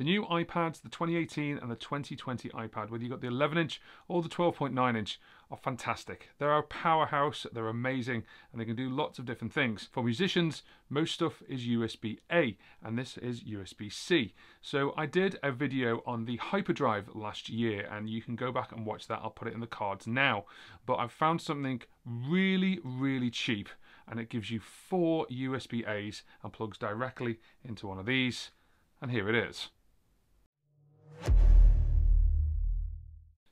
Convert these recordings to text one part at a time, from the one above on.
The new iPads, the 2018 and the 2020 iPad, whether you've got the 11 inch or the 12.9 inch, are fantastic. They're a powerhouse, they're amazing, and they can do lots of different things. For musicians, most stuff is USB-A, and this is USB-C. So I did a video on the Hyperdrive last year, and you can go back and watch that. I'll put it in the cards now. But I've found something really, really cheap, and it gives you four USB-As and plugs directly into one of these, and here it is.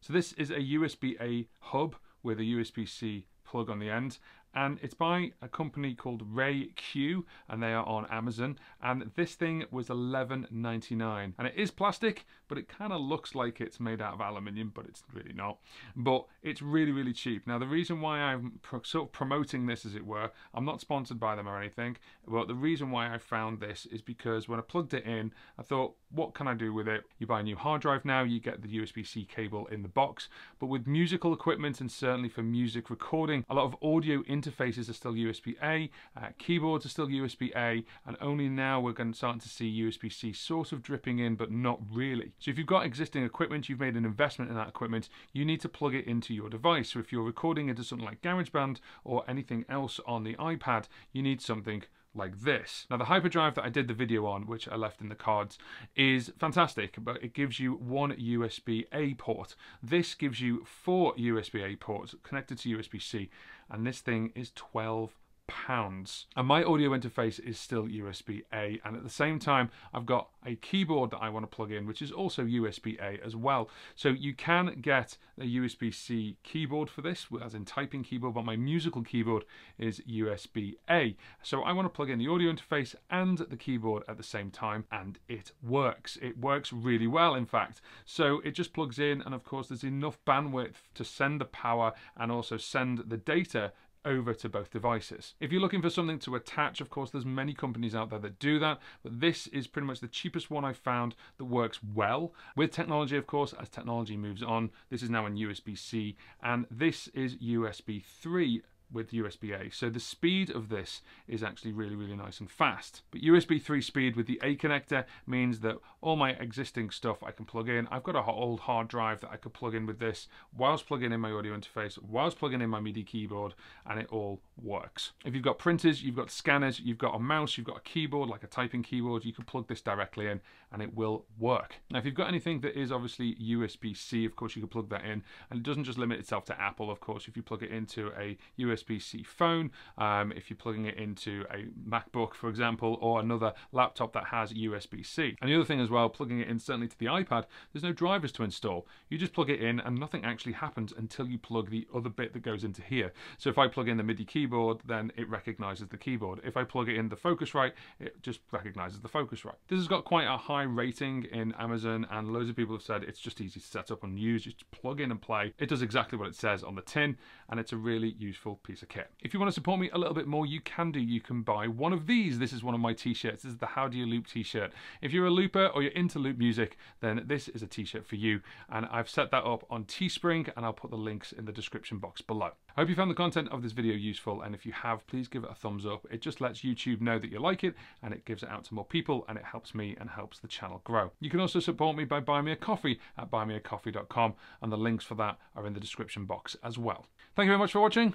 So this is a USB-A hub with a USB-C plug on the end and it's by a company called Ray Q and they are on Amazon. And this thing was 11.99 and it is plastic but it kind of looks like it's made out of aluminium but it's really not. But it's really really cheap. Now the reason why I'm sort of promoting this as it were I'm not sponsored by them or anything but the reason why I found this is because when I plugged it in I thought what can I do with it? You buy a new hard drive now you get the USB-C cable in the box. But with musical equipment and certainly for music recording a lot of audio interfaces are still USB-A, uh, keyboards are still USB-A, and only now we're going to start to see USB-C sort of dripping in, but not really. So if you've got existing equipment, you've made an investment in that equipment, you need to plug it into your device. So if you're recording into something like GarageBand or anything else on the iPad, you need something like this. Now the hyperdrive that I did the video on, which I left in the cards, is fantastic, but it gives you one USB-A port. This gives you four USB-A ports connected to USB-C, and this thing is 12 pounds. And my audio interface is still USB-A and at the same time I've got a keyboard that I want to plug in which is also USB-A as well. So you can get a USB-C keyboard for this as in typing keyboard but my musical keyboard is USB-A. So I want to plug in the audio interface and the keyboard at the same time and it works. It works really well in fact. So it just plugs in and of course there's enough bandwidth to send the power and also send the data over to both devices. If you're looking for something to attach, of course, there's many companies out there that do that, but this is pretty much the cheapest one I've found that works well. With technology, of course, as technology moves on, this is now in USB-C, and this is USB 3 with USB-A. So the speed of this is actually really, really nice and fast. But USB 3 speed with the A connector means that all my existing stuff I can plug in. I've got an old hard drive that I could plug in with this whilst plugging in my audio interface, whilst plugging in my MIDI keyboard, and it all works. If you've got printers, you've got scanners, you've got a mouse, you've got a keyboard, like a typing keyboard, you can plug this directly in and it will work. Now, if you've got anything that is obviously USB-C, of course, you can plug that in. And it doesn't just limit itself to Apple, of course. If you plug it into a USB-C phone, um, if you're plugging it into a MacBook, for example, or another laptop that has USB-C. And the other thing as well, plugging it in certainly to the iPad, there's no drivers to install. You just plug it in and nothing actually happens until you plug the other bit that goes into here. So if I plug in the MIDI keyboard, then it recognizes the keyboard. If I plug it in the Focusrite, it just recognizes the Focusrite. This has got quite a high rating in Amazon and loads of people have said it's just easy to set up and use, just plug in and play. It does exactly what it says on the tin and it's a really useful piece of kit. If you want to support me a little bit more, you can do. You can buy one of these. This is one of my t-shirts. This is the How Do You Loop t-shirt. If you're a looper or you're into loop music, then this is a t-shirt for you. And I've set that up on Teespring and I'll put the links in the description box below. I hope you found the content of this video useful and if you have, please give it a thumbs up. It just lets YouTube know that you like it and it gives it out to more people and it helps me and helps the channel grow. You can also support me by buying me a coffee at buymeacoffee.com and the links for that are in the description box as well. Thank you very much for watching.